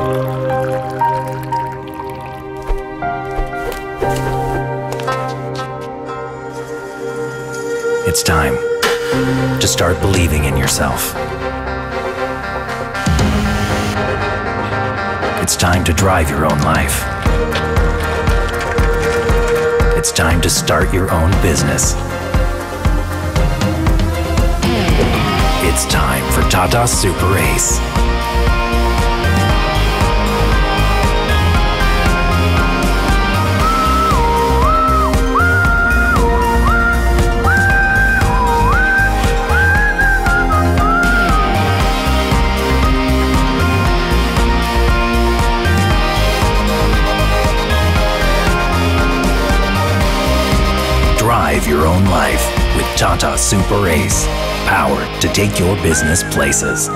It's time to start believing in yourself. It's time to drive your own life. It's time to start your own business. It's time for Tata Super Ace. Drive your own life with Tata Super Ace. Powered to take your business places.